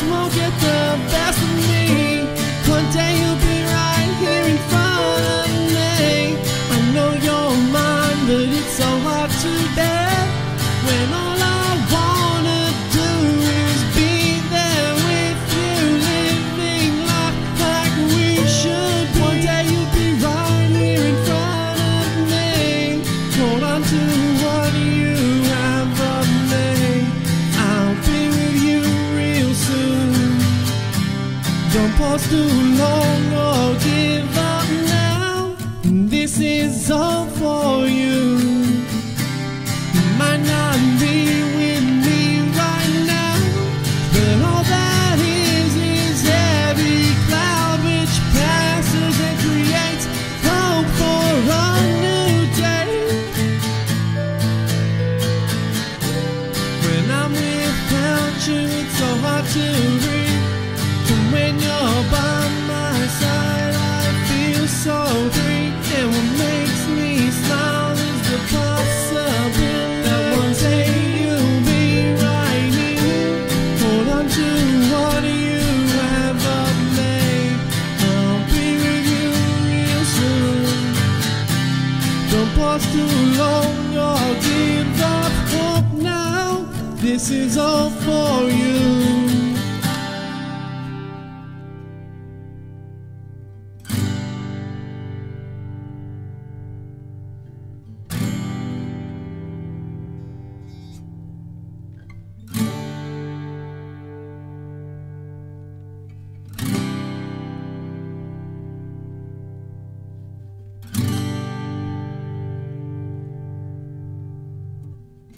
smoke get the best Pause too long or give up now. This is all for you. You might not be with me right now, but all that is is heavy cloud which passes and creates hope for a new day. When I'm without you, it's so hard to breathe. When you're so free. And what makes me smile is the possibility that one day you'll be right here. Hold on to what you have of me. I'll be with you real soon. Don't pause too long or give up hope now. This is all for you.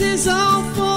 is all for